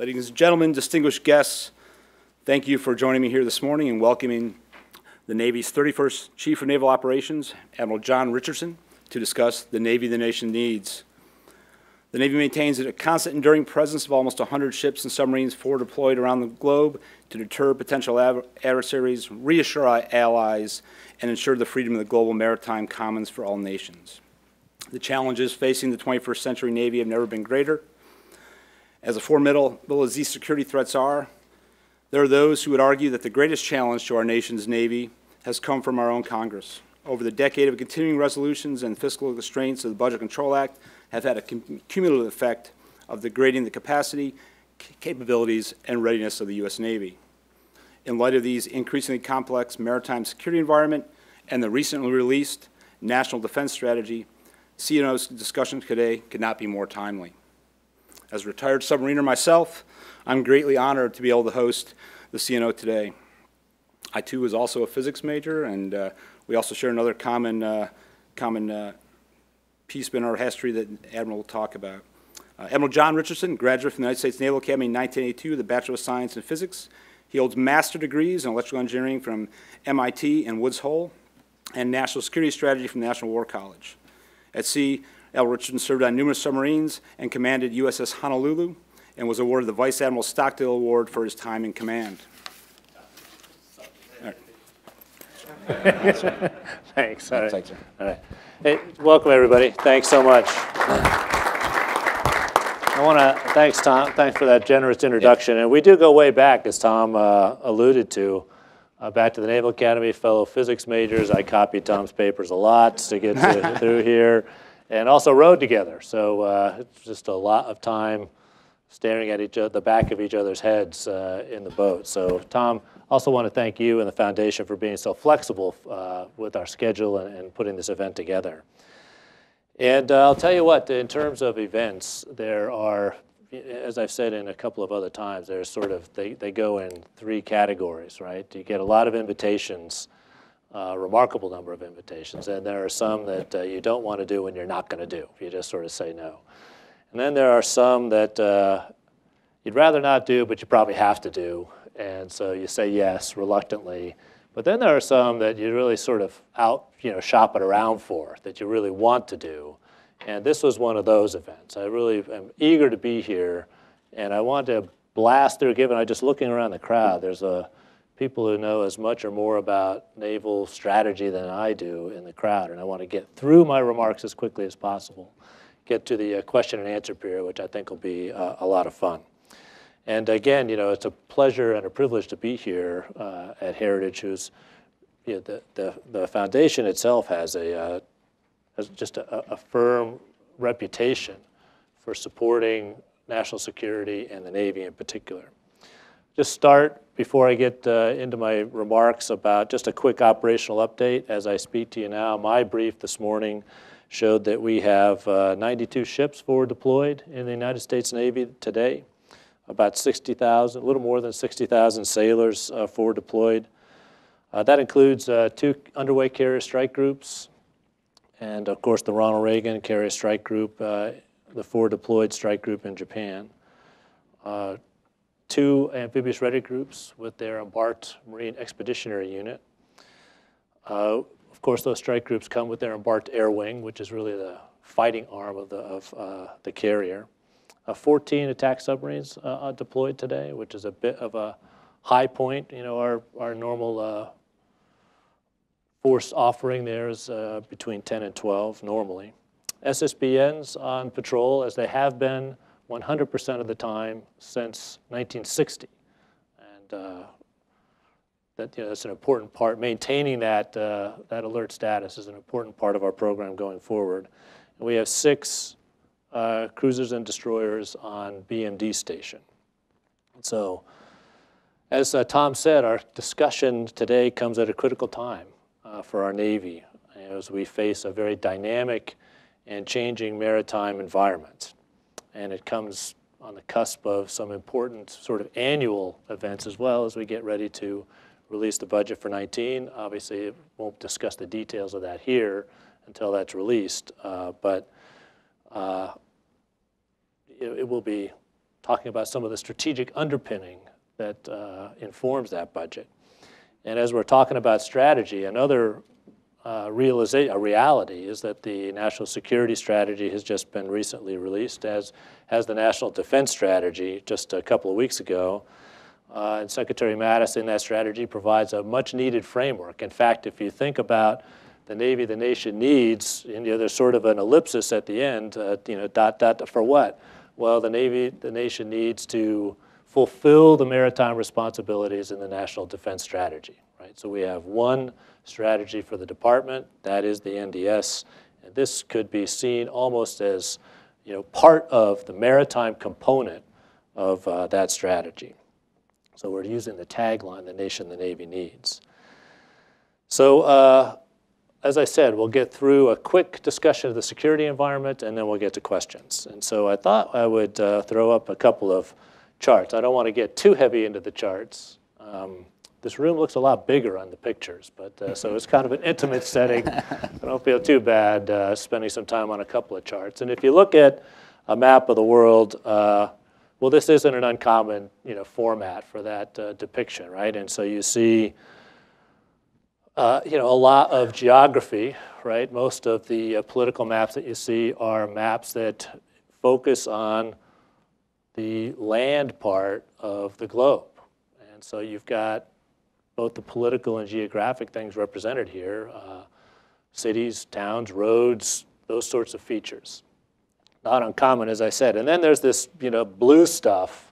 Ladies and gentlemen, distinguished guests, thank you for joining me here this morning and welcoming the Navy's 31st Chief of Naval Operations, Admiral John Richardson, to discuss the Navy the nation needs. The Navy maintains a constant enduring presence of almost 100 ships and submarines forward deployed around the globe to deter potential adversaries, reassure our allies, and ensure the freedom of the global maritime commons for all nations. The challenges facing the 21st century Navy have never been greater. As a formidable as these security threats are, there are those who would argue that the greatest challenge to our nation's Navy has come from our own Congress. Over the decade of continuing resolutions and fiscal constraints of the Budget Control Act have had a cumulative effect of degrading the capacity, capabilities, and readiness of the U.S. Navy. In light of these increasingly complex maritime security environment and the recently released National Defense Strategy, CNO's discussion today could not be more timely. As a retired submariner myself, I'm greatly honored to be able to host the CNO today. I too was also a physics major, and uh, we also share another common, uh, common uh, piece in our history that Admiral will talk about. Uh, Admiral John Richardson, graduate from the United States Naval Academy in 1982 with a Bachelor of Science in Physics. He holds master degrees in electrical engineering from MIT and Woods Hole and national security strategy from the National War College. At sea, L. Richardson served on numerous submarines and commanded USS Honolulu and was awarded the Vice Admiral Stockdale Award for his time in command. Thanks. All right. Thanks, All right. Hey, welcome everybody. Thanks so much. I want to thanks Tom. Thanks for that generous introduction. And we do go way back, as Tom uh, alluded to, uh, back to the Naval Academy, fellow physics majors. I copied Tom's papers a lot to get to, through here and also rode together. So uh, it's just a lot of time staring at each other, the back of each other's heads uh, in the boat. So Tom, also want to thank you and the foundation for being so flexible uh, with our schedule and, and, putting this event together. And uh, I'll tell you what, in terms of events, there are, as I've said in a couple of other times, there's sort of, they, they go in three categories, right? You get a lot of invitations a remarkable number of invitations. And there are some that uh, you don't want to do and you're not going to do. You just sort of say no. And then there are some that uh, you'd rather not do, but you probably have to do. And so you say yes reluctantly. But then there are some that you really sort of out, you know, shop it around for, that you really want to do. And this was one of those events. I really am eager to be here. And I want to blast through, given I just looking around the crowd, there's a people who know as much or more about naval strategy than I do in the crowd, and I want to get through my remarks as quickly as possible, get to the uh, question and answer period, which I think will be uh, a lot of fun. And again, you know, it's a pleasure and a privilege to be here uh, at Heritage, who's you know, the, the, the foundation itself has a uh, has just a, a firm reputation for supporting national security and the Navy in particular just start before I get uh, into my remarks about just a quick operational update as I speak to you now. My brief this morning showed that we have uh, 92 ships forward deployed in the United States Navy today, about 60,000, a little more than 60,000 sailors uh, forward deployed. Uh, that includes uh, two underway carrier strike groups, and of course the Ronald Reagan Carrier Strike Group, uh, the forward deployed strike group in Japan two amphibious ready groups with their embarked Marine Expeditionary Unit. Uh, of course, those strike groups come with their embarked air wing, which is really the fighting arm of the, of, uh, the carrier. Uh, 14 attack submarines uh, deployed today, which is a bit of a high point. You know, our, our normal uh, force offering there is between 10 and 12 normally. SSBNs on patrol, as they have been 100% of the time since 1960. And uh, that, you know, that's an important part. Maintaining that, uh, that alert status is an important part of our program going forward. And we have six uh, cruisers and destroyers on BMD station. So as uh, Tom said, our discussion today comes at a critical time uh, for our Navy as we face a very dynamic and changing maritime environment and it comes on the cusp of some important sort of annual events as well as we get ready to release the budget for 19. Obviously, it won't discuss the details of that here until that's released, uh, but uh, it, it, will be talking about some of the strategic underpinning that uh, informs that budget. And as we're talking about strategy, another uh, realization, a reality is that the national security strategy has just been recently released, as has the national defense strategy just a couple of weeks ago. Uh, and Secretary Mattis in that strategy provides a much needed framework. In fact, if you think about the Navy the nation needs, you know, there's sort of an ellipsis at the end, uh, you know, dot, dot, for what? Well, the Navy the nation needs to fulfill the maritime responsibilities in the national defense strategy, right? So we have one strategy for the department, that is the NDS, and this could be seen almost as, you know, part of the maritime component of uh, that strategy. So we're using the tagline, the nation the Navy needs. So uh, as I said, we'll get through a quick discussion of the security environment, and then we'll get to questions. And so I thought I would uh, throw up a couple of charts. I don't want to get too heavy into the charts. Um, this room looks a lot bigger on the pictures, but uh, so it's kind of an intimate setting. I don't feel too bad uh, spending some time on a couple of charts. And if you look at a map of the world, uh, well, this isn't an uncommon you know, format for that uh, depiction, right? And so you see uh, you know, a lot of geography, right? Most of the uh, political maps that you see are maps that focus on the land part of the globe. And so you've got both the political and geographic things represented here, uh, cities, towns, roads, those sorts of features. Not uncommon, as I said. And then there's this, you know, blue stuff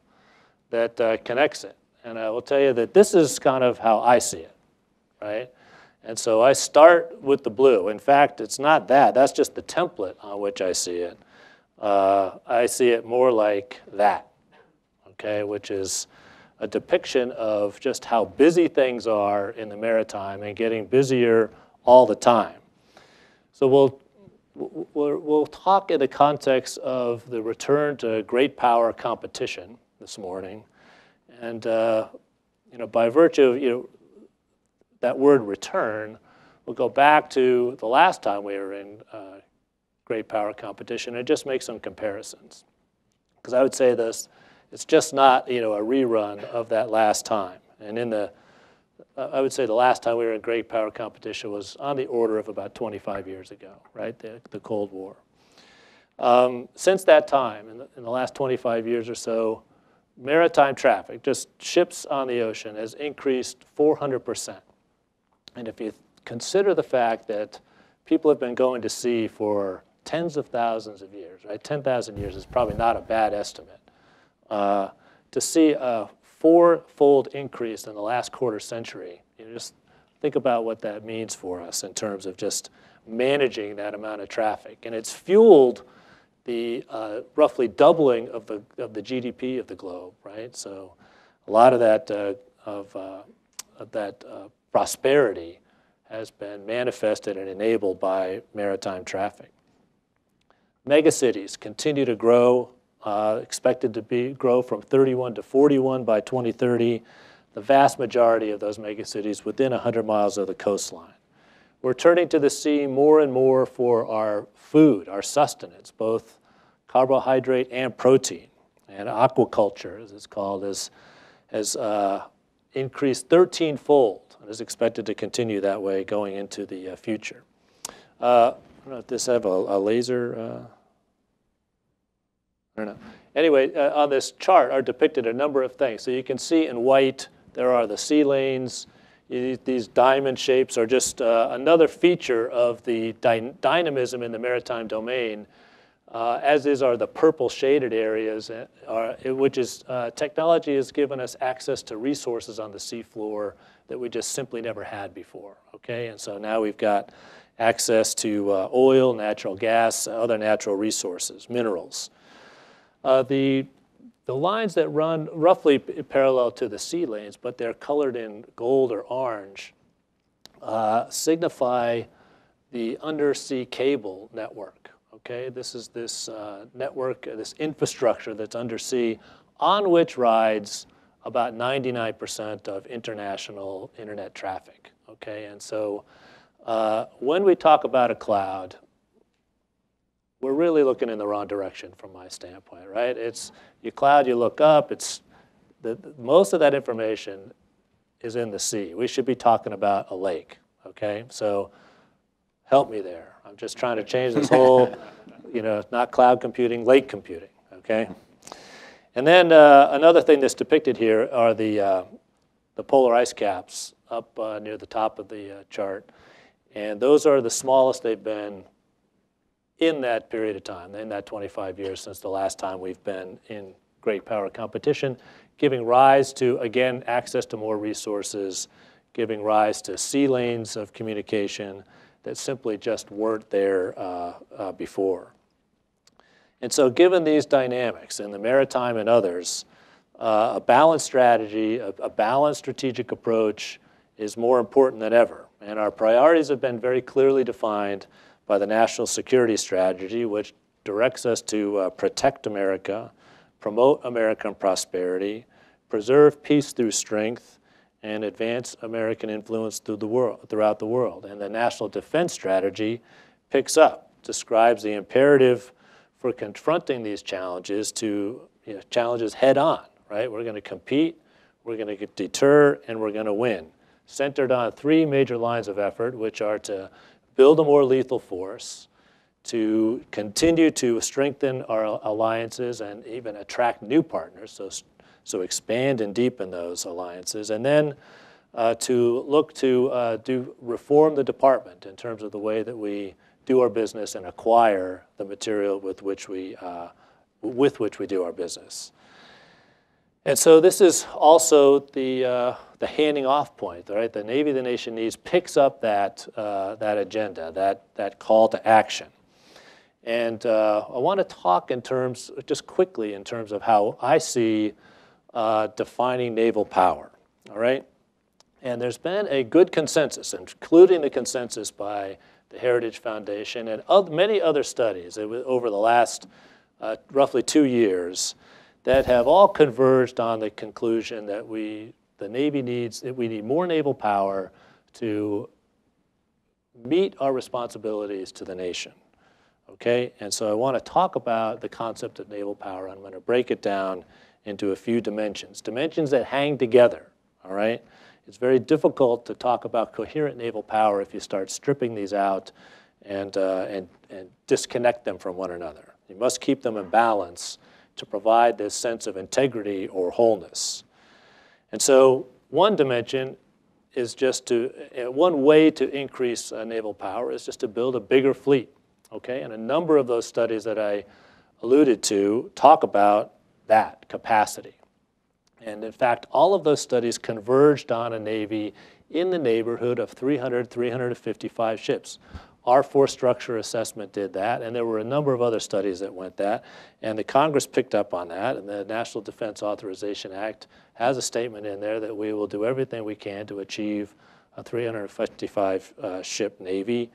that uh, connects it. And I will tell you that this is kind of how I see it, right? And so I start with the blue. In fact, it's not that. That's just the template on which I see it. Uh, I see it more like that, okay, which is a depiction of just how busy things are in the maritime and getting busier all the time. So we'll, we'll, talk in the context of the return to great power competition this morning. And uh, you know, by virtue of you know, that word return we'll go back to the last time we were in uh, great power competition and just make some comparisons. Because I would say this, it's just not you know a rerun of that last time. And in the, I would say the last time we were in great power competition was on the order of about 25 years ago, right? The, the Cold War. Um, since that time, in the, in the last 25 years or so, maritime traffic, just ships on the ocean, has increased 400 percent. And if you consider the fact that people have been going to sea for tens of thousands of years, right? 10,000 years is probably not a bad estimate. Uh, to see a four-fold increase in the last quarter century, you know, just think about what that means for us in terms of just managing that amount of traffic. And it's fueled the uh, roughly doubling of the, of the GDP of the globe, right? So a lot of that, uh, of, uh, of that uh, prosperity has been manifested and enabled by maritime traffic. Megacities continue to grow, uh, expected to be, grow from 31 to 41 by 2030. The vast majority of those megacities within 100 miles of the coastline. We're turning to the sea more and more for our food, our sustenance, both carbohydrate and protein. And aquaculture, as it's called, has, has uh, increased 13-fold and is expected to continue that way going into the uh, future. Uh, I don't know if this have a, a laser. Don't know. Anyway, uh, on this chart are depicted a number of things. So you can see in white there are the sea lanes. These diamond shapes are just uh, another feature of the dy dynamism in the maritime domain uh, as is are the purple shaded areas, uh, are, which is uh, technology has given us access to resources on the seafloor that we just simply never had before. Okay, and so now we've got access to uh, oil, natural gas, other natural resources, minerals. Uh, the the lines that run roughly parallel to the sea lanes, but they're colored in gold or orange, uh, signify the undersea cable network. Okay, this is this uh, network, uh, this infrastructure that's undersea on which rides about 99% of international internet traffic. Okay, and so uh, when we talk about a cloud, we're really looking in the wrong direction from my standpoint, right? It's you cloud, you look up. It's the, most of that information is in the sea. We should be talking about a lake, okay? So help me there. I'm just trying to change this whole, you know, not cloud computing, lake computing, okay? And then uh, another thing that's depicted here are the, uh, the polar ice caps up uh, near the top of the uh, chart. And those are the smallest they've been in that period of time, in that 25 years since the last time we've been in great power competition, giving rise to, again, access to more resources, giving rise to sea lanes of communication that simply just weren't there uh, uh, before. And so given these dynamics in the maritime and others, uh, a balanced strategy, a, a balanced strategic approach is more important than ever. And our priorities have been very clearly defined by the National Security Strategy, which directs us to uh, protect America, promote American prosperity, preserve peace through strength, and advance American influence through the world, throughout the world. And the National Defense Strategy picks up, describes the imperative for confronting these challenges to you know, challenges head on, right? We're going to compete, we're going to deter, and we're going to win. Centered on three major lines of effort, which are to build a more lethal force, to continue to strengthen our alliances and even attract new partners, so, so expand and deepen those alliances, and then uh, to look to uh, do reform the department in terms of the way that we do our business and acquire the material with which we, uh, with which we do our business. And so this is also the, uh, the handing off point, right? The Navy the nation needs picks up that, uh, that agenda, that, that call to action. And uh, I want to talk in terms, just quickly, in terms of how I see uh, defining naval power, all right? And there's been a good consensus, including the consensus by the Heritage Foundation and other, many other studies over the last uh, roughly two years that have all converged on the conclusion that we, the Navy needs, that we need more naval power to meet our responsibilities to the nation. Okay, and so I want to talk about the concept of naval power. I'm going to break it down into a few dimensions, dimensions that hang together. All right, it's very difficult to talk about coherent naval power if you start stripping these out and uh, and and disconnect them from one another. You must keep them in balance to provide this sense of integrity or wholeness. And so one dimension is just to, uh, one way to increase naval power is just to build a bigger fleet, okay? And a number of those studies that I alluded to talk about that capacity. And in fact, all of those studies converged on a Navy in the neighborhood of 300, 355 ships. Our force structure assessment did that, and there were a number of other studies that went that. And the Congress picked up on that, and the National Defense Authorization Act has a statement in there that we will do everything we can to achieve a 355 uh, ship Navy,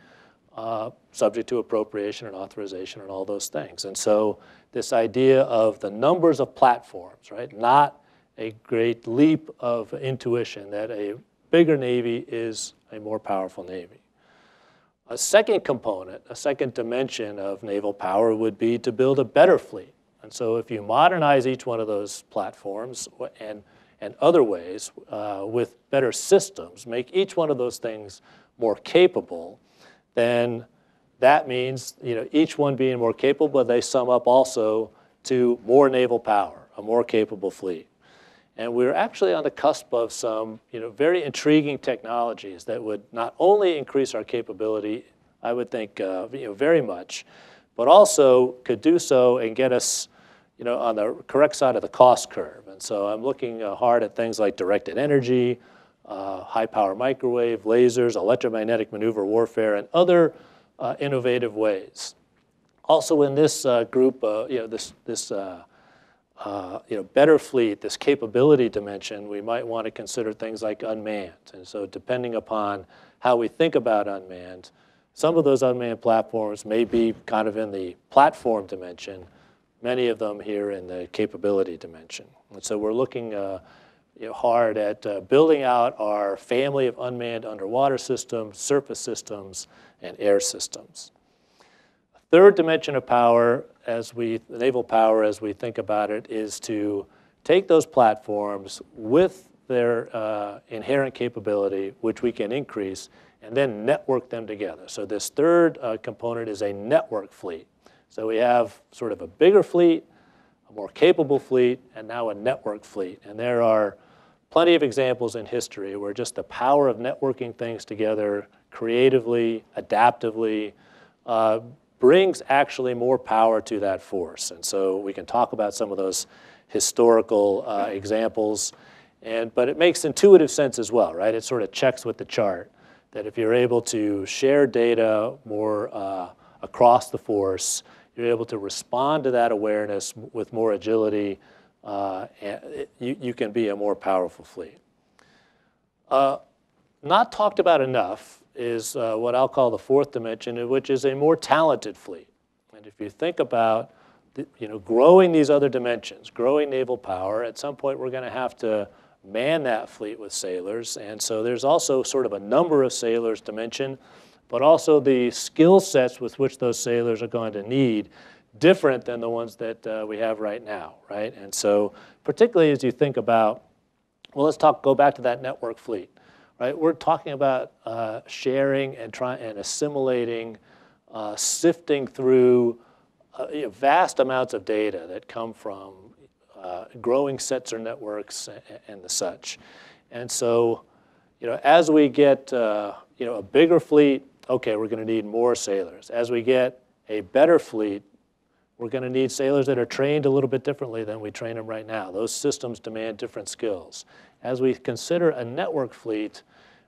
uh, subject to appropriation and authorization and all those things. And so this idea of the numbers of platforms, right, not a great leap of intuition that a bigger Navy is a more powerful Navy. A second component, a second dimension of naval power would be to build a better fleet. And so if you modernize each one of those platforms and, and other ways uh, with better systems, make each one of those things more capable, then that means you know, each one being more capable, they sum up also to more naval power, a more capable fleet. And we're actually on the cusp of some you know, very intriguing technologies that would not only increase our capability, I would think uh, you know, very much, but also could do so and get us you know, on the correct side of the cost curve. And so I'm looking uh, hard at things like directed energy, uh, high power microwave, lasers, electromagnetic maneuver warfare, and other uh, innovative ways. Also in this uh, group, uh, you know, this, this uh, you know, better fleet, this capability dimension, we might want to consider things like unmanned. And so depending upon how we think about unmanned, some of those unmanned platforms may be kind of in the platform dimension, many of them here in the capability dimension. And so we're looking uh, you know, hard at uh, building out our family of unmanned underwater systems, surface systems, and air systems third dimension of power, as we the naval power, as we think about it, is to take those platforms with their uh, inherent capability, which we can increase, and then network them together. So this third uh, component is a network fleet. So we have sort of a bigger fleet, a more capable fleet, and now a network fleet. And there are plenty of examples in history where just the power of networking things together creatively, adaptively, uh, brings actually more power to that force. And so we can talk about some of those historical uh, examples. And, but it makes intuitive sense as well, right? It sort of checks with the chart that if you're able to share data more uh, across the force, you're able to respond to that awareness with more agility, uh, and you, you can be a more powerful fleet. Uh, not talked about enough is uh, what I'll call the fourth dimension, which is a more talented fleet. And if you think about the, you know, growing these other dimensions, growing naval power, at some point we're going to have to man that fleet with sailors. And so there's also sort of a number of sailors dimension, but also the skill sets with which those sailors are going to need different than the ones that uh, we have right now, right? And so particularly as you think about, well, let's talk, go back to that network fleet, right? We're talking about uh, sharing and trying and assimilating, uh, sifting through uh, you know, vast amounts of data that come from uh, growing sets or networks and, and, the such. And so, you know, as we get, uh, you know, a bigger fleet, okay, we're going to need more sailors. As we get a better fleet, we're going to need sailors that are trained a little bit differently than we train them right now. Those systems demand different skills. As we consider a network fleet,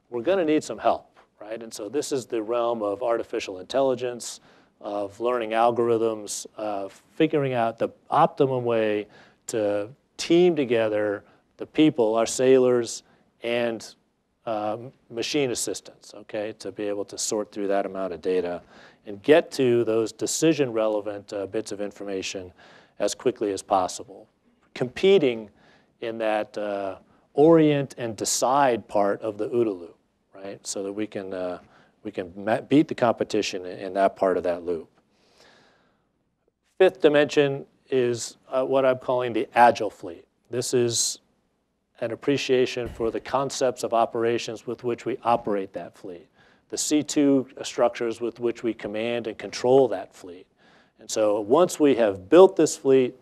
we're going to need some help, right? And so this is the realm of artificial intelligence, of learning algorithms, of figuring out the optimum way to team together the people, our sailors, and um, machine assistants, okay, to be able to sort through that amount of data and get to those decision relevant uh, bits of information as quickly as possible. Competing in that uh, orient and decide part of the OODA loop, right, so that we can, uh, we can beat the competition in, in that part of that loop. Fifth dimension is uh, what I'm calling the agile fleet. This is an appreciation for the concepts of operations with which we operate that fleet, the C2 structures with which we command and control that fleet. And so once we have built this fleet,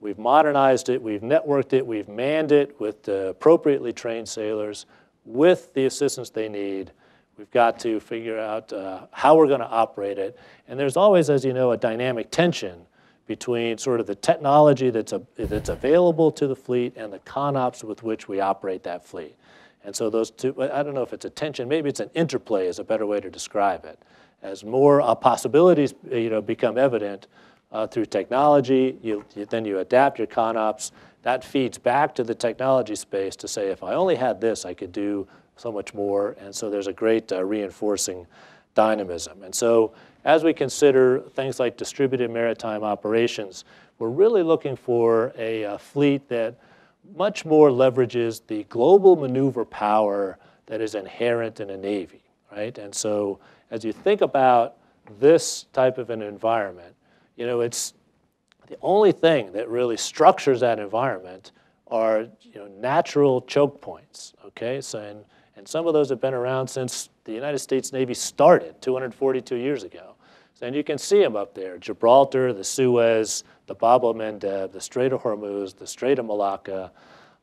we've modernized it, we've networked it, we've manned it with appropriately trained sailors with the assistance they need, we've got to figure out uh, how we're going to operate it. And there's always, as you know, a dynamic tension between sort of the technology that's, a, that's available to the fleet and the ConOps with which we operate that fleet. And so those two, I don't know if it's a tension, maybe it's an interplay is a better way to describe it. As more uh, possibilities you know, become evident uh, through technology, you, you, then you adapt your ConOps. That feeds back to the technology space to say, if I only had this, I could do so much more. And so there's a great uh, reinforcing dynamism. And so as we consider things like distributed maritime operations, we're really looking for a, a fleet that much more leverages the global maneuver power that is inherent in a Navy, right? And so as you think about this type of an environment, you know, it's the only thing that really structures that environment are you know, natural choke points, okay? So, and, and some of those have been around since the United States Navy started 242 years ago. And you can see them up there, Gibraltar, the Suez, the Bab el-Mandeb, the Strait of Hormuz, the Strait of Malacca.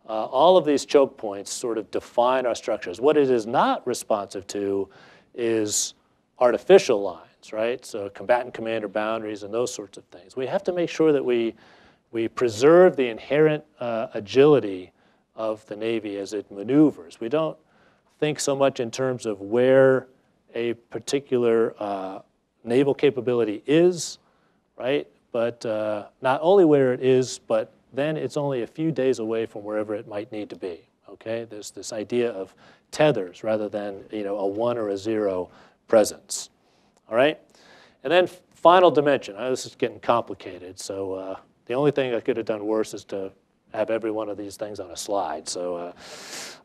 Uh, all of these choke points sort of define our structures. What it is not responsive to is artificial lines, right? So combatant commander boundaries and those sorts of things. We have to make sure that we, we preserve the inherent uh, agility of the Navy as it maneuvers. We don't think so much in terms of where a particular uh, naval capability is, right? But uh, not only where it is, but then it's only a few days away from wherever it might need to be, okay? There's this idea of tethers rather than, you know, a one or a zero presence, all right? And then final dimension, this is getting complicated, so uh, the only thing I could have done worse is to have every one of these things on a slide. So, uh,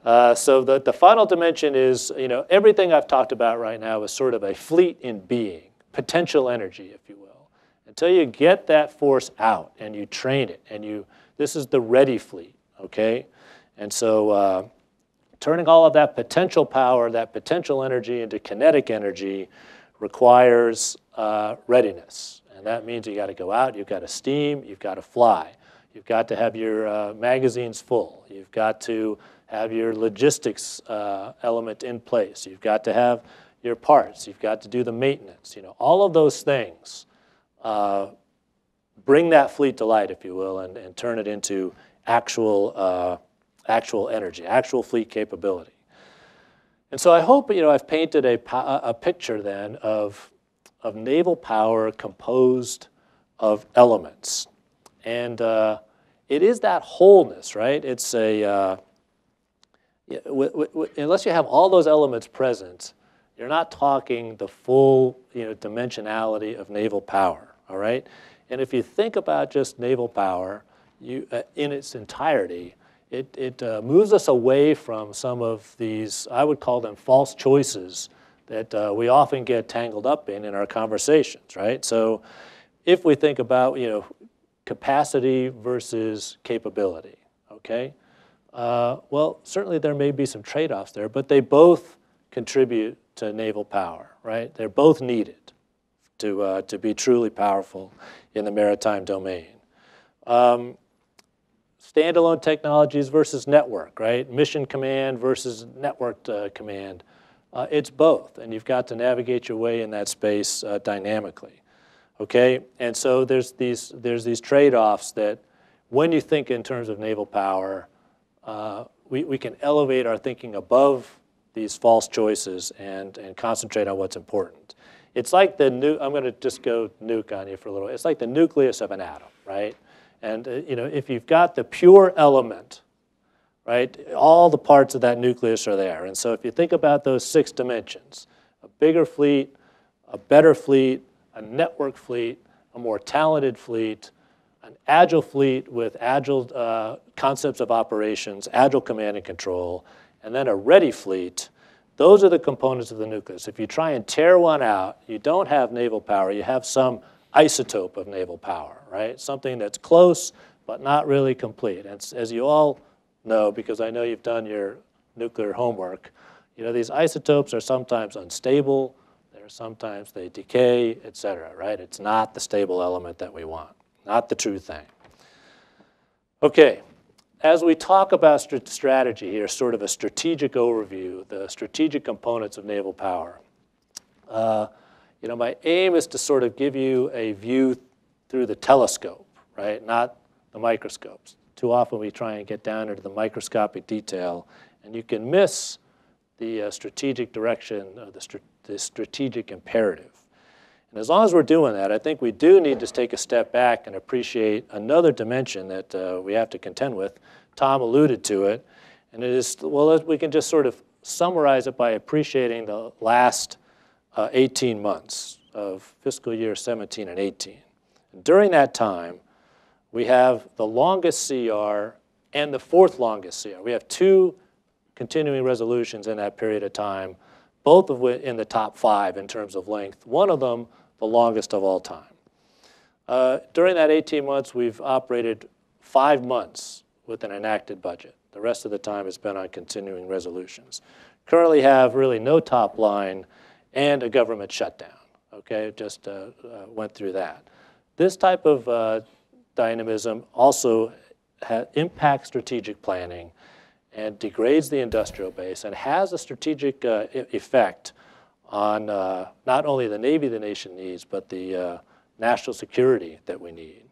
uh, so the, the final dimension is, you know, everything I've talked about right now is sort of a fleet in being potential energy, if you will. Until you get that force out and you train it, and you, this is the ready fleet, okay? And so uh, turning all of that potential power, that potential energy into kinetic energy requires uh, readiness. And that means you got to go out, you've got to steam, you've got to fly. You've got to have your uh, magazines full. You've got to have your logistics uh, element in place. You've got to have your parts. You've got to do the maintenance. You know, all of those things uh, bring that fleet to light, if you will, and, and turn it into actual, uh, actual energy, actual fleet capability. And so I hope you know I've painted a, a picture then of, of naval power composed of elements. And uh, it is that wholeness, right? It's a, uh, unless you have all those elements present, you're not talking the full you know, dimensionality of naval power, all right? And if you think about just naval power you, uh, in its entirety, it, it uh, moves us away from some of these, I would call them false choices that uh, we often get tangled up in in our conversations, right? So if we think about, you know, capacity versus capability, okay? Uh, well, certainly there may be some trade-offs there, but they both contribute to naval power, right? They're both needed to, uh, to be truly powerful in the maritime domain. Um, standalone technologies versus network, right? Mission command versus networked uh, command. Uh, it's both, and you've got to navigate your way in that space uh, dynamically. Okay, and so there's these there's these trade-offs that when you think in terms of naval power, uh, we, we can elevate our thinking above these false choices and, and concentrate on what's important. It's like the nu- I'm going to just go nuke on you for a little. It's like the nucleus of an atom, right? And uh, you know, if you've got the pure element, right, all the parts of that nucleus are there. And so if you think about those six dimensions, a bigger fleet, a better fleet, a network fleet, a more talented fleet, an agile fleet with agile uh, concepts of operations, agile command and control, and then a ready fleet, those are the components of the nucleus. If you try and tear one out, you don't have naval power, you have some isotope of naval power, right? Something that's close but not really complete. And as you all know, because I know you've done your nuclear homework, you know, these isotopes are sometimes unstable, They're sometimes they decay, et cetera, right? It's not the stable element that we want, not the true thing. Okay, as we talk about st strategy here, sort of a strategic overview, the strategic components of naval power, uh, you know, my aim is to sort of give you a view through the telescope, right? Not the microscopes. Too often we try and get down into the microscopic detail, and you can miss the uh, strategic direction, or the, the strategic imperative. And as long as we're doing that, I think we do need to take a step back and appreciate another dimension that uh, we have to contend with. Tom alluded to it, and it is, well, we can just sort of summarize it by appreciating the last uh, 18 months of fiscal year 17 and 18. And during that time, we have the longest CR and the fourth longest CR. We have two continuing resolutions in that period of time, both of which in the top five in terms of length, one of them the longest of all time. Uh, during that 18 months, we've operated five months with an enacted budget. The rest of the time has been on continuing resolutions. Currently have really no top line and a government shutdown. Okay, just uh, uh, went through that. This type of uh, dynamism also impacts strategic planning and degrades the industrial base and has a strategic uh, effect on uh, not only the Navy the nation needs, but the uh, national security that we need.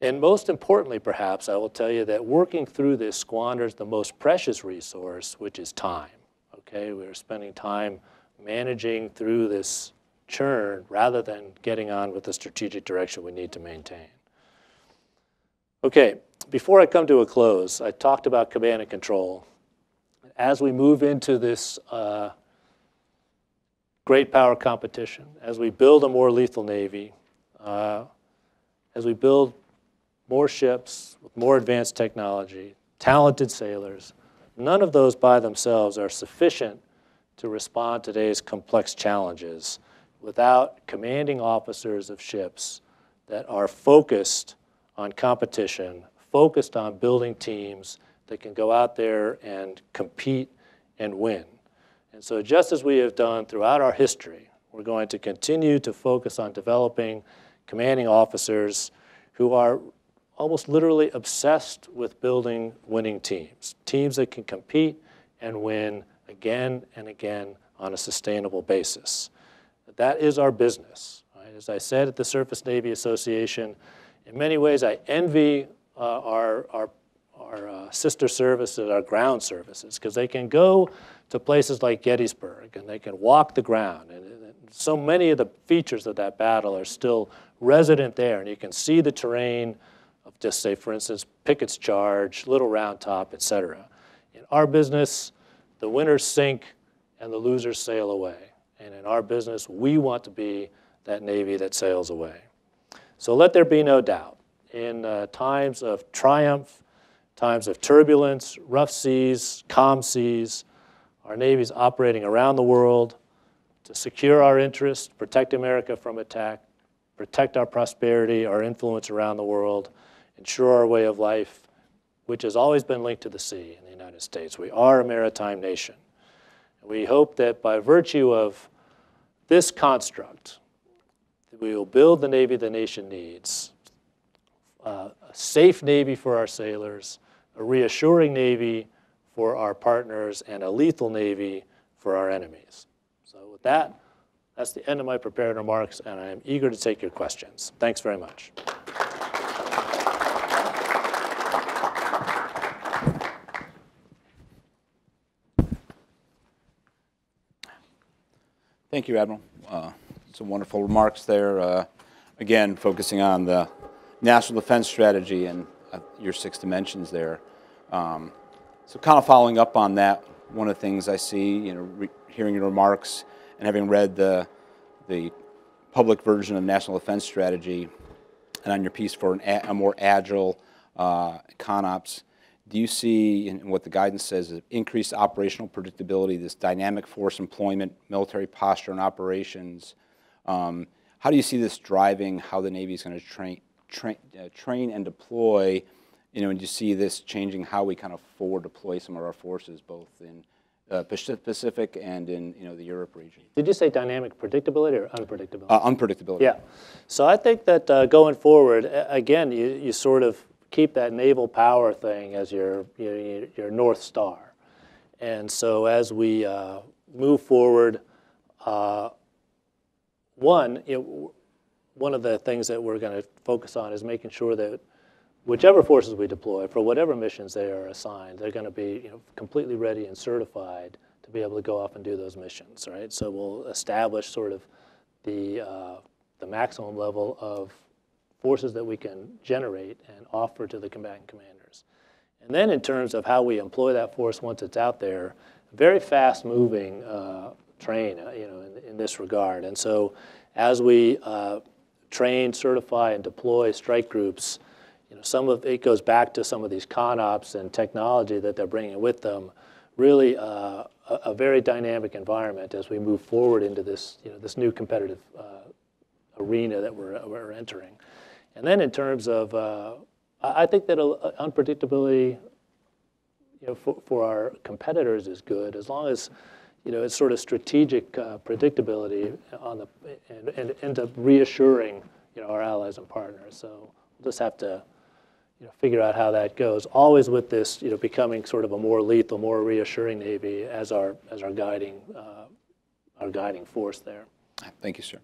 And most importantly, perhaps, I will tell you that working through this squanders the most precious resource, which is time. Okay, we're spending time managing through this churn rather than getting on with the strategic direction we need to maintain. Okay, before I come to a close, I talked about command and control. As we move into this uh, great power competition, as we build a more lethal Navy, uh, as we build more ships with more advanced technology, talented sailors, none of those by themselves are sufficient to respond to today's complex challenges without commanding officers of ships that are focused on competition, focused on building teams that can go out there and compete and win. And so just as we have done throughout our history, we're going to continue to focus on developing commanding officers who are almost literally obsessed with building winning teams, teams that can compete and win again and again on a sustainable basis. That is our business. Right? As I said at the Surface Navy Association, in many ways I envy uh, our, our, our uh, sister services, our ground services, because they can go to places like Gettysburg and they can walk the ground. And, and so many of the features of that battle are still resident there, and you can see the terrain of just say, for instance, Pickett's Charge, Little Round Top, et cetera. In our business, the winners sink and the losers sail away. And in our business, we want to be that Navy that sails away. So let there be no doubt. In uh, times of triumph, times of turbulence, rough seas, calm seas, our Navy is operating around the world to secure our interests, protect America from attack, protect our prosperity, our influence around the world, ensure our way of life, which has always been linked to the sea in the United States. We are a maritime nation. We hope that by virtue of this construct, we will build the Navy the nation needs, uh, a safe Navy for our sailors, a reassuring Navy for our partners, and a lethal Navy for our enemies. So with that, that's the end of my prepared remarks, and I am eager to take your questions. Thanks very much. Thank you, Admiral. Uh, some wonderful remarks there. Uh, again, focusing on the national defense strategy and your six dimensions there. Um, so, kind of following up on that, one of the things I see, you know, hearing your remarks and having read the the public version of national defense strategy, and on your piece for an, a, more agile uh, CONOPS do you see in what the guidance says is increased operational predictability, this dynamic force employment, military posture and operations? Um, how do you see this driving how the Navy is going to train, train, uh, train and deploy? You know, and you see this changing how we kind of forward deploy some of our forces, both in uh, Pacific and in you know the Europe region. Did you say dynamic predictability or unpredictability? Uh, unpredictability. Yeah. So I think that uh, going forward, again, you, you sort of keep that naval power thing as your, your, your North Star. And so as we uh, move forward, uh, one, you know, one of the things that we're going to focus on is making sure that whichever forces we deploy, for whatever missions they are assigned, they're going to be you know, completely ready and certified to be able to go off and do those missions, right? So we'll establish sort of the, uh, the maximum level of forces that we can generate and offer to the combatant commanders. And then in terms of how we employ that force once it's out there, very fast moving uh, train, uh, you know, in, in, this regard. And so as we uh, train, certify, and deploy strike groups, you know, some of it goes back to some of these CONOPS and technology that they're bringing with them. Really, uh, a, a, very dynamic environment as we move forward into this, you know, this new competitive uh, arena that we're, we're entering. And then in terms of, uh, I think that uh, unpredictability you know, for, for our competitors is good as long as you know, it's sort of strategic uh, predictability on the, and, and end up reassuring you know, our allies and partners. So we'll just have to you know, figure out how that goes, always with this you know, becoming sort of a more lethal, more reassuring Navy as our, as our, guiding, uh, our guiding force there. Thank you, sir.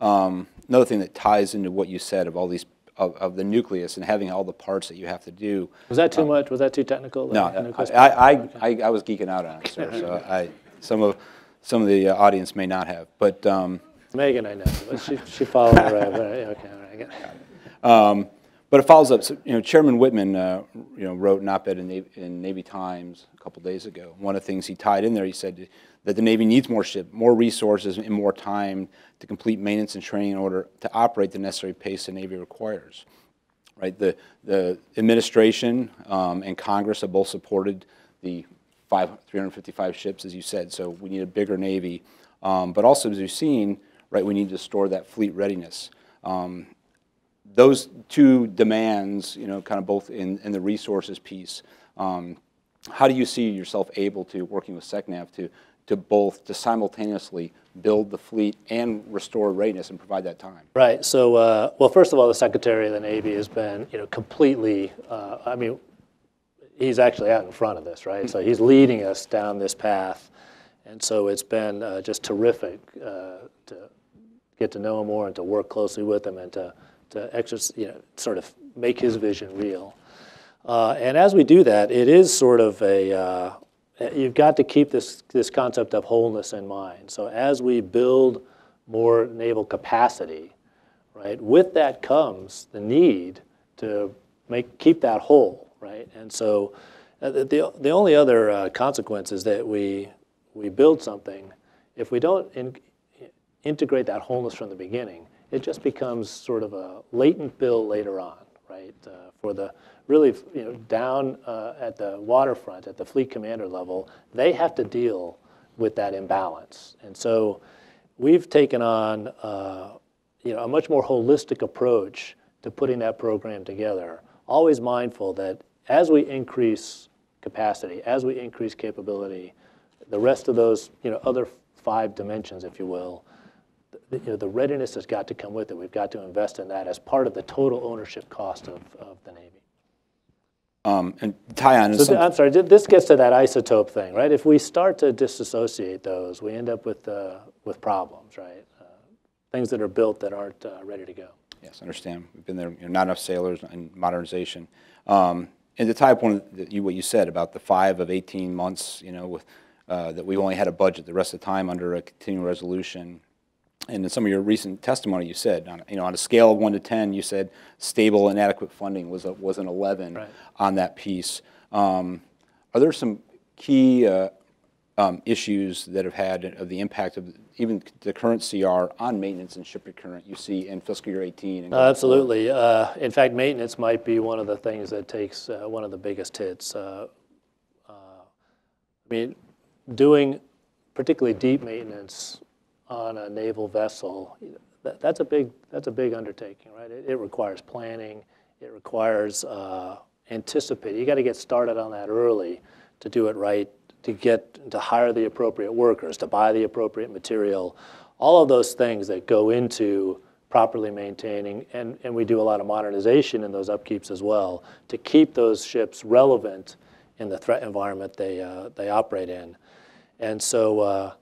Um, another thing that ties into what you said of all these of, of, the nucleus and having all the parts that you have to do. Was that too um, much? Was that too technical? No, I, I, I, I, was geeking out on it, sir. so I, some of some of the uh, audience may not have, but um, Megan, I know, she she followed me right. okay, all right, I got it. Um, but it follows up. So, you know, Chairman Wittman, uh, you know, wrote an op-ed in, Navy, in Navy Times a couple days ago. One of the things he tied in there, he said that the Navy needs more ship, more resources, and more time to complete maintenance and training in order to operate the necessary pace the Navy requires. Right, the the administration um, and Congress have both supported the five, 355 ships, as you said. So we need a bigger Navy. Um, but also, as you've seen, right? We need to store that fleet readiness. Um, those two demands, you know, kind of both in, in the resources piece, um, how do you see yourself able to, working with SECNAV, to, to both, to simultaneously build the fleet and restore readiness and provide that time? Right. So, uh, well, first of all, the Secretary of the Navy has been, you know, completely. Uh, I mean, he's actually out in front of this, right? So he's leading us down this path, and so it's been uh, just terrific uh, to get to know him more and to work closely with him and to to you know, sort of make his vision real. Uh, and as we do that, it is sort of a uh, you've got to keep this this concept of wholeness in mind. So as we build more naval capacity, right, with that comes the need to make keep that whole, right? And so uh, the the only other uh, consequence is that we we build something if we don't in, integrate that wholeness from the beginning it just becomes sort of a latent bill later on, right? Uh, for the really, you know, down uh, at the waterfront, at the fleet commander level, they have to deal with that imbalance. And so we've taken on, uh, you know, a much more holistic approach to putting that program together, always mindful that as we increase capacity, as we increase capability, the rest of those, you know, other five dimensions, if you will, you know, the readiness has got to come with it. We've got to invest in that as part of the total ownership cost of, of the Navy. Um, and tie on. So I'm sorry. This gets to that isotope thing, right? If we start to disassociate those, we end up with uh, with problems, right? Uh, things that are built that aren't uh, ready to go. Yes, I understand. We've been there. You know, not enough sailors and modernization. Um, and to tie up one you, what you said about the five of 18 months, you know, with uh, that we only had a budget the rest of the time under a continuing resolution and in some of your recent testimony, you said, on, you know, on a scale of one to 10, you said stable and adequate funding was, a, was an 11 right. on that piece. Um, are there some key uh, um, issues that have had of the impact of even the current CR on maintenance and ship recurrent you see in fiscal year 18? Uh, absolutely. Uh, in fact, maintenance might be one of the things that takes uh, one of the biggest hits. Uh, uh, I mean, doing particularly deep maintenance on a naval vessel, that, that's a big that's a big undertaking, right? It, it requires planning. It requires uh, anticipating. You got to get started on that early to do it right, to get to hire the appropriate workers, to buy the appropriate material, all of those things that go into properly maintaining, and, and we do a lot of modernization in those upkeeps as well to keep those ships relevant in the threat environment they, uh, they operate in. And so uh,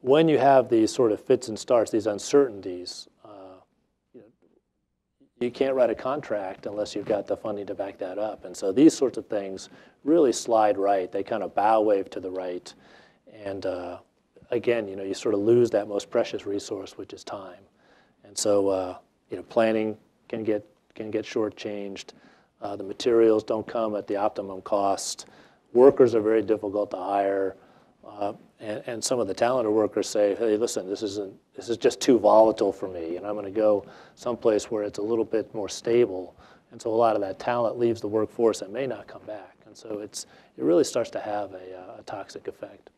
when you have these sort of fits and starts, these uncertainties, uh, you, can't write a contract unless you've got the funding to back that up. And so these sorts of things really slide right. They kind of bow wave to the right. And uh, again, you know, you sort of lose that most precious resource, which is time. And so, uh, you know, planning can get can get shortchanged. Uh, the materials don't come at the optimum cost. Workers are very difficult to hire. And, and, some of the talented workers say, hey, listen, this, isn't, this is just too volatile for me, and I'm going to go someplace where it's a little bit more stable. And so a lot of that talent leaves the workforce and may not come back. And so it's, it really starts to have a, uh, a toxic effect.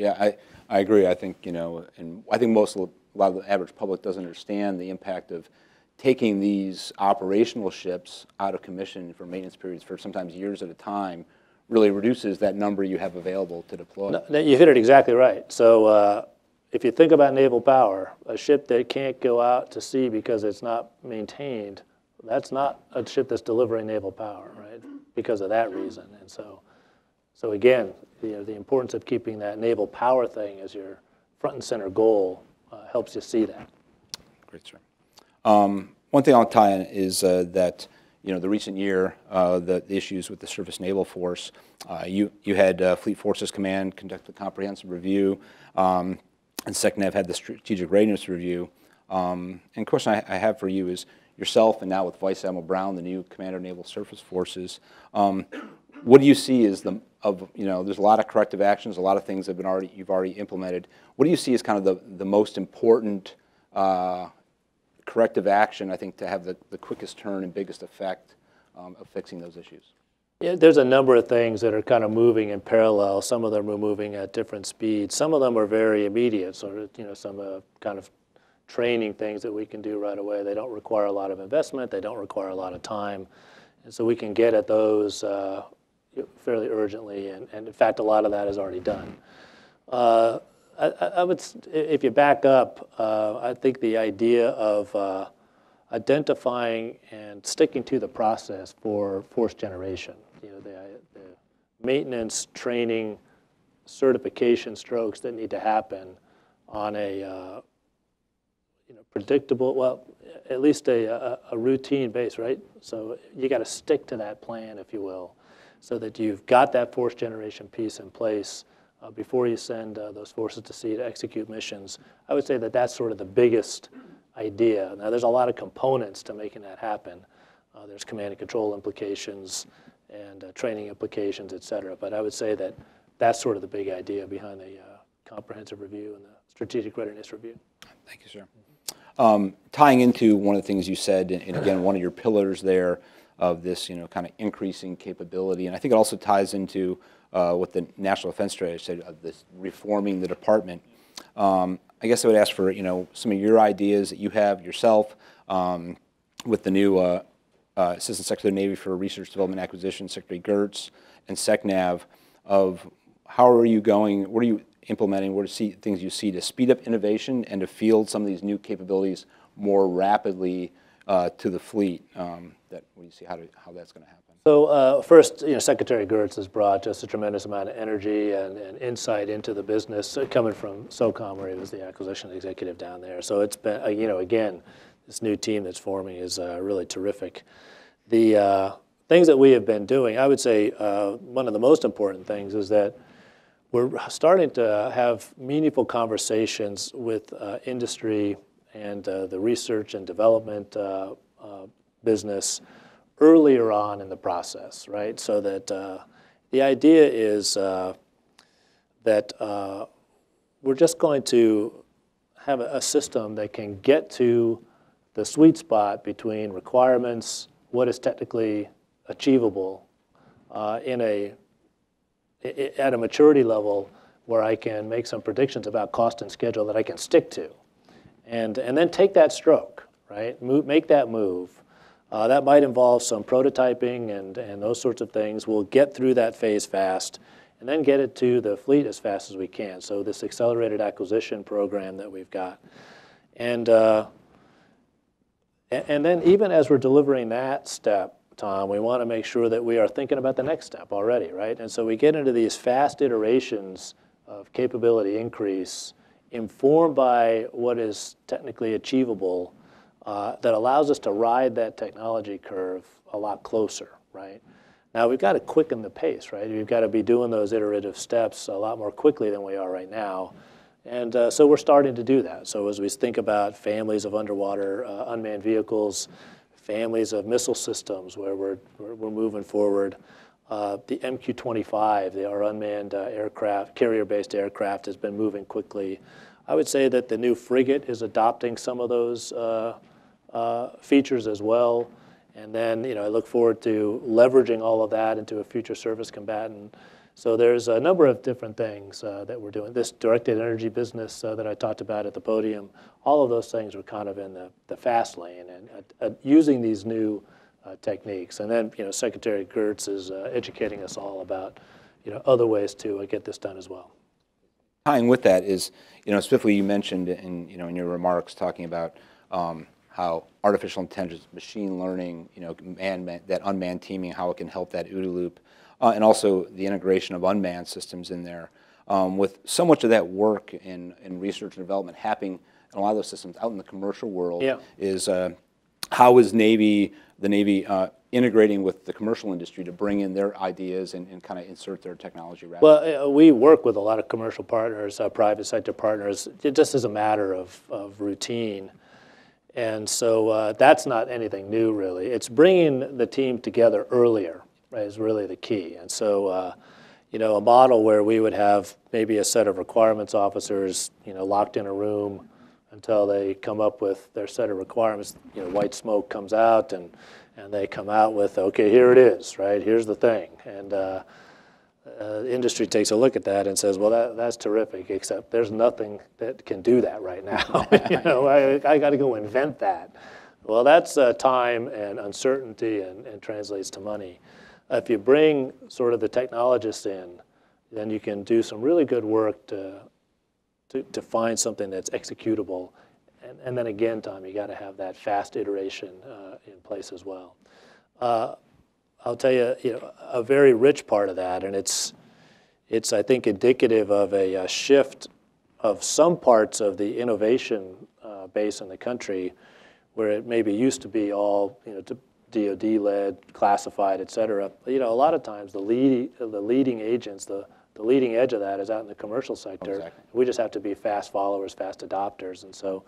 Yeah, I, I agree. I think, you know, and I think most, a lot of the average public doesn't understand the impact of taking these operational ships out of commission for maintenance periods for sometimes years at a time really reduces that number you have available to deploy. No, you hit it exactly right. So uh, if you think about naval power, a ship that can't go out to sea because it's not maintained, that's not a ship that's delivering naval power, right? Because of that reason. And so, so again, you know, the importance of keeping that naval power thing as your front and center goal uh, helps you see that. Great, sir. Um, one thing I'll tie in is uh, that you know, the recent year, uh, the, the, issues with the Surface Naval Force. Uh, you, you had uh, Fleet Forces Command conduct a comprehensive review, um, and SECNAV had the Strategic Readiness Review. Um, and question I, I, have for you is yourself, and now with Vice Admiral Brown, the new Commander of Naval Surface Forces, um, what do you see as the, of, you know, there's a lot of corrective actions, a lot of things have been already, you've already implemented. What do you see as kind of the, the most important uh, corrective action, I think, to have the, the quickest turn and biggest effect um, of fixing those issues? Yeah, there's a number of things that are kind of moving in parallel. Some of them are moving at different speeds. Some of them are very immediate, so you know, some uh, kind of training things that we can do right away. They don't require a lot of investment. They don't require a lot of time. And so we can get at those uh, fairly urgently. And, and in fact, a lot of that is already done. Uh, I, I would, if you back up, uh, I think the idea of uh, identifying and sticking to the process for force generation, you know, the, the maintenance, training, certification strokes that need to happen on a uh, you know, predictable, well, at least a, a, a routine base, right? So you got to stick to that plan, if you will, so that you've got that force generation piece in place uh, before you send uh, those forces to sea to execute missions. I would say that that's sort of the biggest idea. Now, there's a lot of components to making that happen. Uh, there's command and control implications and uh, training implications, et cetera. But I would say that that's sort of the big idea behind the uh, comprehensive review and the strategic readiness review. Thank you, sir. Um, tying into one of the things you said, and, and again, one of your pillars there of this, you know, kind of increasing capability, and I think it also ties into uh, what the National Defense Strategy said of this reforming the department. Um, I guess I would ask for, you know, some of your ideas that you have yourself um, with the new uh, uh, Assistant Secretary of the Navy for Research, Development, Acquisition, Secretary Geurts, and SecNav of how are you going, what are you implementing, what are see, things you see to speed up innovation and to field some of these new capabilities more rapidly uh, to the fleet? Um, that you see how, to, how that's going to happen? So uh, first, you know, Secretary Geurts has brought just a tremendous amount of energy and, and insight into the business uh, coming from SOCOM, where he was the acquisition executive down there. So it's been, uh, you know, again, this new team that's forming is uh, really terrific. The uh, things that we have been doing, I would say one of the most important things is that we're starting to have meaningful conversations with industry and the research and development business earlier on in the process, right? So that uh, the idea is uh, that uh, we're just going to have a, system that can get to the sweet spot between requirements, what is technically achievable uh, in a at a maturity level where I can make some predictions about cost and schedule that I can stick to, and and then take that stroke, right? Move, make that move uh, that might involve some prototyping and, and those sorts of things. We'll get through that phase fast and then get it to the fleet as fast as we can. So this accelerated acquisition program that we've got. And, uh, and then even as we're delivering that step, Tom, we want to make sure that we are thinking about the next step already, right? And so we get into these fast iterations of capability increase informed by what is technically achievable uh, that allows us to ride that technology curve a lot closer, right? Now we've got to quicken the pace, right? We've got to be doing those iterative steps a lot more quickly than we are right now. And uh, so we're starting to do that. So as we think about families of underwater uh, unmanned vehicles, families of missile systems where we're, we're, moving forward, uh, the MQ-25, our unmanned uh, aircraft, carrier-based aircraft has been moving quickly. I would say that the new frigate is adopting some of those uh, features as well. And then, you know, I look forward to leveraging all of that into a future surface combatant. So there's a number of different things uh, that we're doing. This directed energy business uh, that I talked about at the podium, all of those things are kind of in the, the fast lane and uh, uh, using these new techniques. And then, you know, Secretary Geurts is educating us all about, you know, other ways to get this done as well. Tying with that is, you know, specifically you mentioned in, you know, in your remarks talking about um, how artificial intelligence, machine learning, you know, man, man, that unmanned teaming, how it can help that OODA loop, uh, and also the integration of unmanned systems in there. Um, with so much of that work in, in research and development happening in a lot of those systems out in the commercial world, yeah. is uh, how is Navy, the Navy uh, integrating with the commercial industry to bring in their ideas and, and kind of insert their technology rapidly? Well, uh, we work with a lot of commercial partners, uh, private sector partners, just as a matter of, of routine. And so uh, that's not anything new, really. It's bringing the team together earlier right, is really the key. And so, uh, you know, a model where we would have maybe a set of requirements officers, you know, locked in a room until they come up with their set of requirements. You know, white smoke comes out, and and they come out with, okay, here it is, right? Here's the thing, and. Uh, uh, industry takes a look at that and says, well, that, that's terrific, except there's nothing that can do that right now. you know, I, I got to go invent that. Well, that's uh, time and uncertainty and, and translates to money. If you bring sort of the technologists in, then you can do some really good work to, to, to find something that's executable. And, and then again, Tom, you got to have that fast iteration uh, in place as well. I'll tell you, you know, a very rich part of that, and it's, it's I think, indicative of a, a shift of some parts of the innovation uh, base in the country, where it maybe used to be all, you know, DoD-led, classified, et cetera. You know, a lot of times the, lead, the leading agents, the, the leading edge of that is out in the commercial sector. Exactly. We just have to be fast followers, fast adopters, and so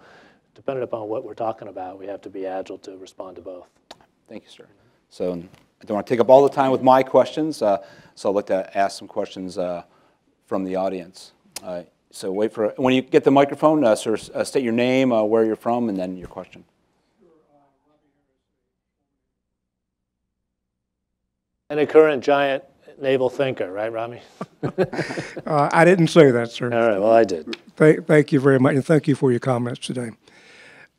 depending upon what we're talking about, we have to be agile to respond to both. Thank you, sir. So I don't want to take up all the time with my questions, uh, so I'd like to ask some questions uh, from the audience. Uh, so wait for, when you get the microphone, uh, sir, uh, state your name, uh, where you're from, and then your question. And a current giant naval thinker, right, Rami? Uh, I didn't say that, sir. All right, well, I did. Thank, thank you very much, and thank you for your comments today.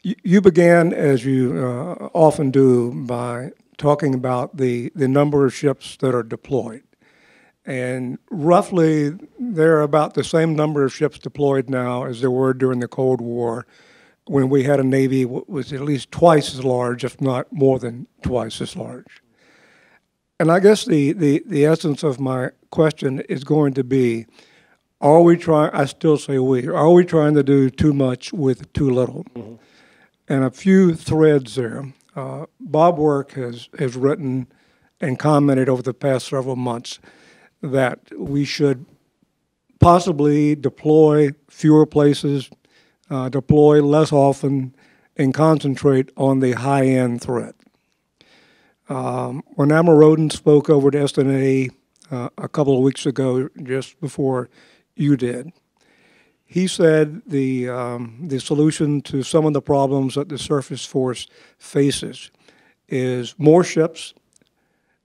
You, you began, as you uh, often do, by talking about the, the number of ships that are deployed. And roughly, there are about the same number of ships deployed now as there were during the Cold War, when we had a Navy that was at least twice as large, if not more than twice as large. And I guess the, the, the essence of my question is going to be, are we trying, I still say we, are we trying to do too much with too little? Mm-hmm. And a few threads there. Uh, Bob Work has, has written and commented over the past several months that we should possibly deploy fewer places, uh, deploy less often, and concentrate on the high-end threat. Um, when Admiral Rowden spoke over to SNA uh, a couple of weeks ago, just before you did, he said the um, the solution to some of the problems that the surface force faces is more ships,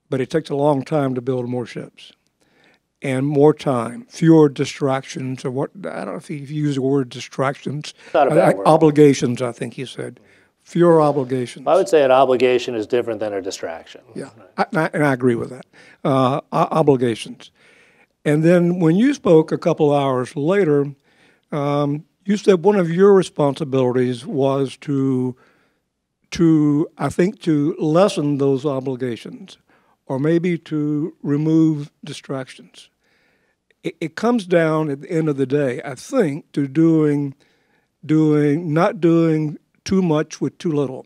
but it takes a long time to build more ships, and more time, fewer distractions, or what I don't know if he used the word distractions, Not a bad I- word. obligations. I think he said fewer obligations. I would say an obligation is different than a distraction. Yeah, I- and I, and I agree with that. Uh, obligations. And then when you spoke a couple hours later, um, you said one of your responsibilities was to, to I think, to lessen those obligations, or maybe to remove distractions. It, it comes down at the end of the day, I think, to doing, doing, not doing too much with too little.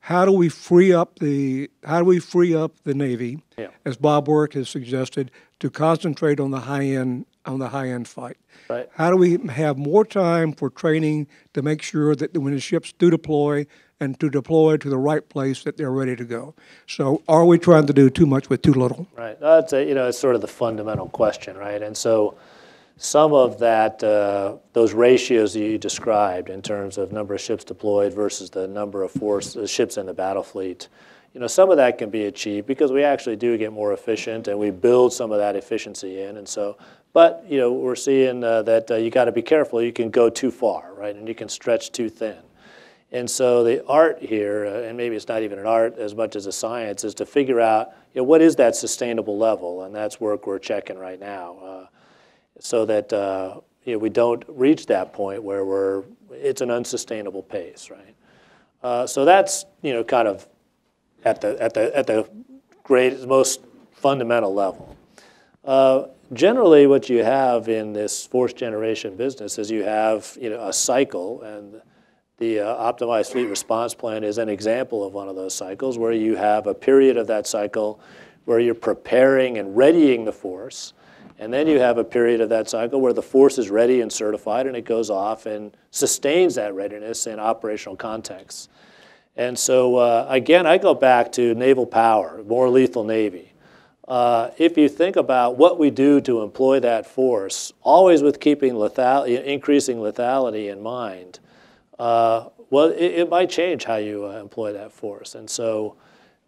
How do we free up the How do we free up the Navy, Yeah. as Bob Work has suggested, to concentrate on the high end on the high end fight? Right. How do we have more time for training to make sure that when the ships do deploy and to deploy to the right place that they're ready to go? So, are we trying to do too much with too little? Right. That's a, you know, it's sort of the fundamental question, right? And so some of that, uh, those ratios that you described in terms of number of ships deployed versus the number of force uh, ships in the battle fleet, you know, some of that can be achieved because we actually do get more efficient and we build some of that efficiency in. And so, but you know, we're seeing uh, that uh, you got to be careful. You can go too far, right? And you can stretch too thin. And so the art here, uh, and maybe it's not even an art as much as a science, is to figure out you know, what is that sustainable level, and that's work we're checking right now, uh, so that uh, you know, we don't reach that point where we're it's an unsustainable pace, right? Uh, so that's you know kind of at the at the at the great most fundamental level. Uh, generally, what you have in this force generation business is you have you know a cycle, and the uh, optimized fleet response plan is an example of one of those cycles where you have a period of that cycle where you're preparing and readying the force, and then you have a period of that cycle where the force is ready and certified, and it goes off and sustains that readiness in operational contexts. And so, uh, again, I go back to naval power, more lethal Navy. Uh, if you think about what we do to employ that force, always with keeping lethal, increasing lethality in mind, uh, well, it, it might change how you uh, employ that force. And so,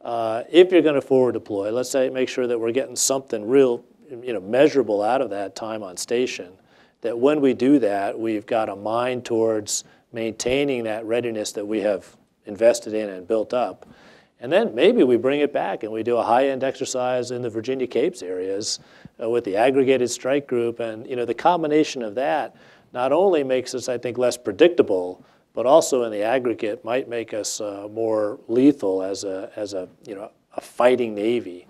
uh, if you're going to forward deploy, let's say make sure that we're getting something real, you know, measurable out of that time on station, that when we do that, we've got a mind towards maintaining that readiness that we have invested in and built up. And then maybe we bring it back and we do a high-end exercise in the Virginia Capes areas uh, with the aggregated strike group. And you know, the combination of that not only makes us, I think, less predictable, but also in the aggregate might make us uh, more lethal as a, as a, you know, a fighting Navy,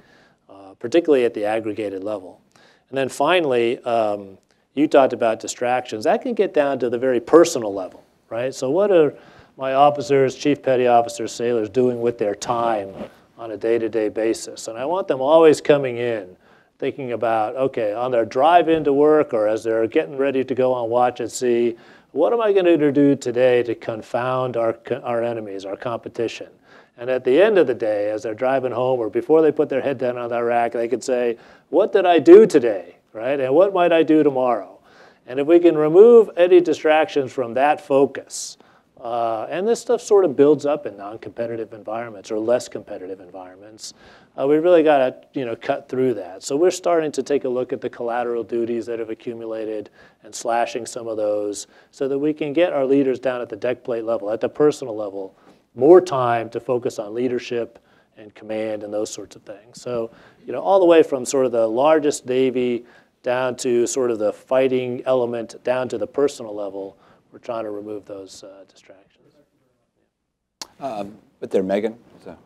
uh, particularly at the aggregated level. And then finally, um, you talked about distractions. That can get down to the very personal level, right? So what are my officers, chief petty officers, sailors doing with their time on a day-to-day basis? And I want them always coming in thinking about, okay, on their drive into work or as they're getting ready to go on watch at sea, what am I going to do today to confound our, our enemies, our competition? And at the end of the day, as they're driving home or before they put their head down on that rack, they could say, what did I do today, right? And what might I do tomorrow? And if we can remove any distractions from that focus, uh, and this stuff sort of builds up in non-competitive environments or less competitive environments. Uh, we really got to you know, cut through that. So we're starting to take a look at the collateral duties that have accumulated and slashing some of those so that we can get our leaders down at the deck plate level, at the personal level, more time to focus on leadership and command and those sorts of things. So you know, all the way from sort of the largest Navy down to sort of the fighting element down to the personal level, we're trying to remove those uh, distractions. Um, but there, Megan. So.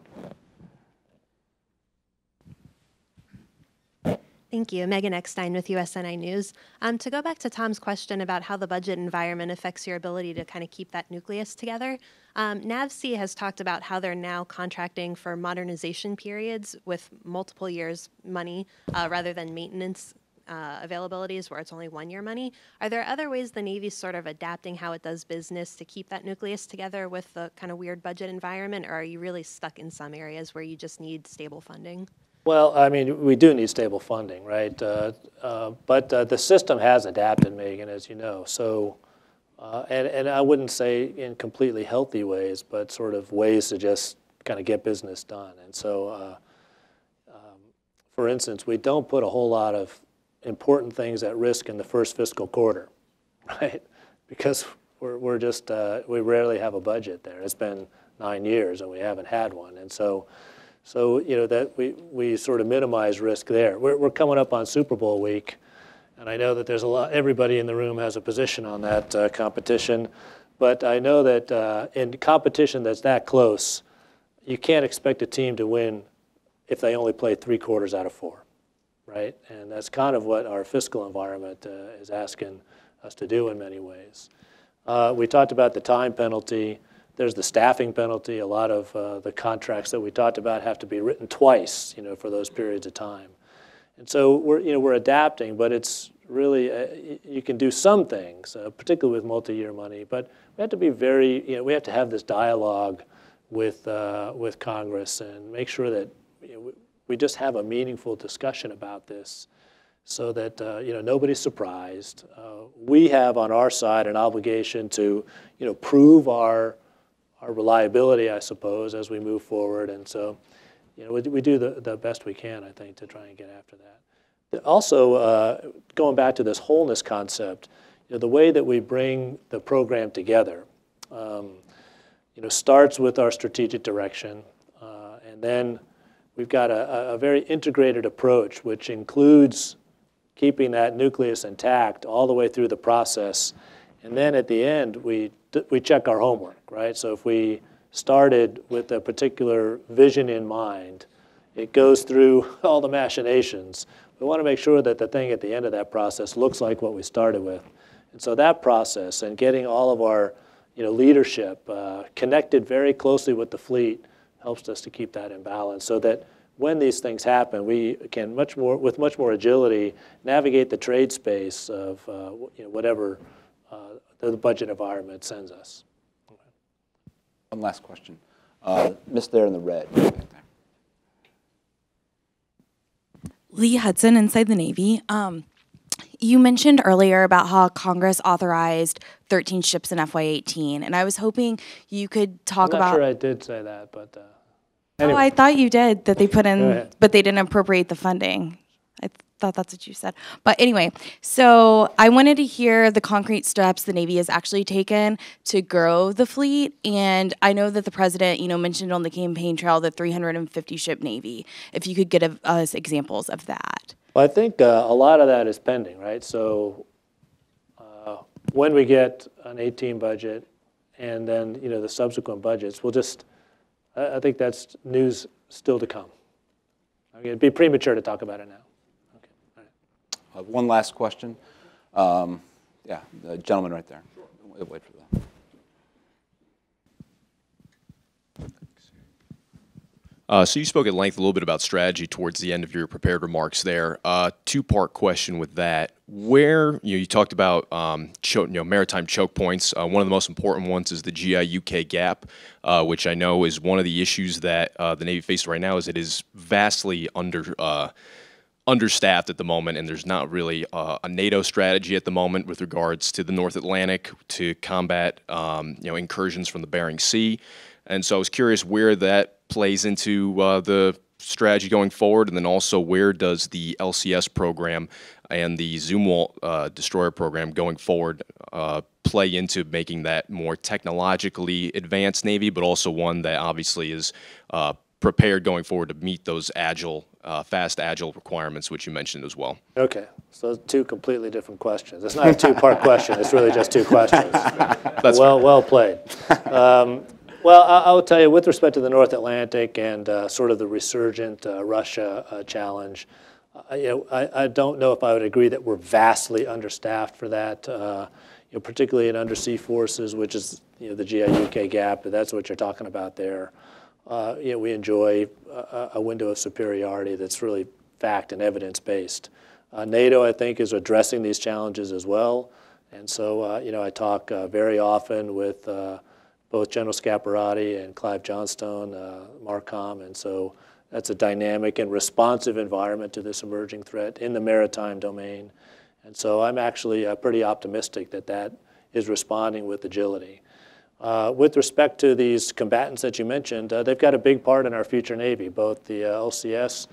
Thank you. Megan Eckstein with USNI News. Um, to go back to Tom's question about how the budget environment affects your ability to kind of keep that nucleus together, um, NAVSEA has talked about how they're now contracting for modernization periods with multiple years money uh, rather than maintenance uh, availabilities where it's only one year money. Are there other ways the Navy's sort of adapting how it does business to keep that nucleus together with the kind of weird budget environment, or are you really stuck in some areas where you just need stable funding? Well, I mean, we do need stable funding, right? Uh, uh, but uh, the system has adapted, Megan, as you know. So, uh, and, and I wouldn't say in completely healthy ways, but sort of ways to just kind of get business done. And so, uh, um, for instance, we don't put a whole lot of important things at risk in the first fiscal quarter, right? Because we're, we're just, uh, we rarely have a budget there. It's been nine years and we haven't had one. And so, so you know, that we, we sort of minimize risk there. We're, we're coming up on Super Bowl week. And I know that there's a lot, everybody in the room has a position on that uh, competition. But I know that uh, in competition that's that close, you can't expect a team to win if they only play three quarters out of four right? And that's kind of what our fiscal environment uh, is asking us to do in many ways. Uh, we talked about the time penalty. There's the staffing penalty. A lot of uh, the contracts that we talked about have to be written twice, you know, for those periods of time. And so we're, you know, we're adapting, but it's really, uh, you can do some things, uh, particularly with multi-year money, but we have to be very, you know, we have to have this dialogue with, uh, with Congress and make sure that you know, we just have a meaningful discussion about this so that uh, you know nobody's surprised. Uh, we have on our side an obligation to you know prove our our reliability, I suppose, as we move forward, and so you know we, we do the, the best we can, I think, to try and get after that. Also, uh, going back to this wholeness concept, you know, the way that we bring the program together, um, you know, starts with our strategic direction, uh, and then we've got a, a very integrated approach, which includes keeping that nucleus intact all the way through the process. And then at the end, we, we check our homework, right? So if we started with a particular vision in mind, it goes through all the machinations. We want to make sure that the thing at the end of that process looks like what we started with. And so that process and getting all of our you know, leadership uh, connected very closely with the fleet helps us to keep that in balance so that when these things happen, we can much more, with much more agility, navigate the trade space of uh, you know, whatever the budget environment sends us. Okay. One last question. Uh, Miss there in the red. Lee Hudson, Inside the Navy. Um, you mentioned earlier about how Congress authorized 13 ships in FY18, and I was hoping you could talk I'm not about. sure I did say that, but. Uh, Oh. I thought you did that they put in, but they didn't appropriate the funding. I th- thought that's what you said. But anyway, so I wanted to hear the concrete steps the Navy has actually taken to grow the fleet. And I know that the president, you know, mentioned on the campaign trail the 350 ship Navy. If you could give us examples of that. Well, I think uh, a lot of that is pending, right? So uh, when we get an 18 budget and then, you know, the subsequent budgets, we'll just, I I think that's news still to come. I mean, It'd be premature to talk about it now. Uh, One last question. Um, Yeah, the gentleman right there. Wait for that. Uh, so you spoke at length a little bit about strategy towards the end of your prepared remarks there. Uh, two-part question with that: Where you know you talked about um, you know maritime choke points. Uh, one of the most important ones is the GI UK gap, uh, which I know is one of the issues that uh, the Navy faces right now. Is it is vastly under uh, understaffed at the moment, and there's not really a NATO strategy at the moment with regards to the North Atlantic to combat um, you know incursions from the Bering Sea. And so I was curious where that plays into uh, the strategy going forward, and then also where does the LCS program and the Zumwalt uh, destroyer program going forward uh, play into making that more technologically advanced Navy, but also one that obviously is uh, prepared going forward to meet those agile, uh, fast agile requirements, which you mentioned as well. Okay, so two completely different questions. It's not a two-part question, it's really just two questions. Well, well played. Um, Well, I- I'll tell you, with respect to the North Atlantic and uh, sort of the resurgent uh, Russia uh, challenge, you know, I I don't know if I would agree that we're vastly understaffed for that, uh, you know, particularly in undersea forces, which is, you know, the GIUK gap, that's what you're talking about there. Uh, You know, we enjoy a- a window of superiority that's really fact and evidence-based. Uh, NATO, I think, is addressing these challenges as well. And so, uh, you know, I talk uh, very often with uh, both General Scaparrotti and Clive Johnstone, uh, MARCOM, and so that's a dynamic and responsive environment to this emerging threat in the maritime domain. And so I'm actually uh, pretty optimistic that that is responding with agility. Uh, with respect to these combatants that you mentioned, uh, they've got a big part in our future Navy, both the uh, LCS,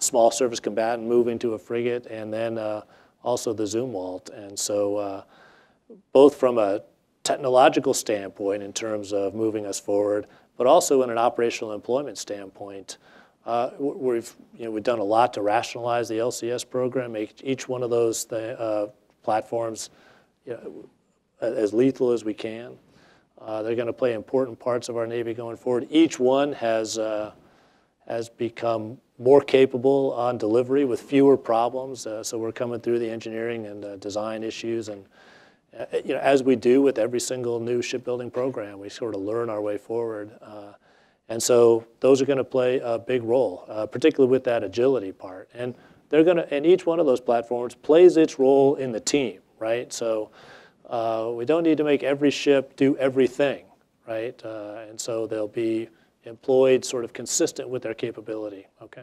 small surface combatant moving to a frigate, and then uh, also the Zumwalt. And so uh, both from a technological standpoint in terms of moving us forward, but also in an operational employment standpoint. Uh, we've, you know, we've done a lot to rationalize the LCS program, make each one of those th- platforms you know, as lethal as we can. Uh, they're going to play important parts of our Navy going forward. Each one has, uh, has become more capable on delivery with fewer problems. Uh, so we're coming through the engineering and uh, design issues and uh, you know, as we do with every single new shipbuilding program, we sort of learn our way forward. Uh, and so those are going to play a big role, particularly with that agility part. And they're going to, and each one of those platforms plays its role in the team, right? So uh, we don't need to make every ship do everything, right? Uh, and so they'll be employed sort of consistent with their capability, okay?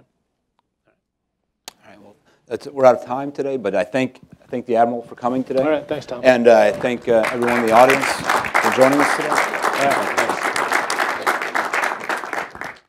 All right, well, that's, we're out of time today, but I thank, I thank the Admiral for coming today. All right, thanks, Tom. And uh, I thank uh, everyone in the audience for joining us today. All right, thanks.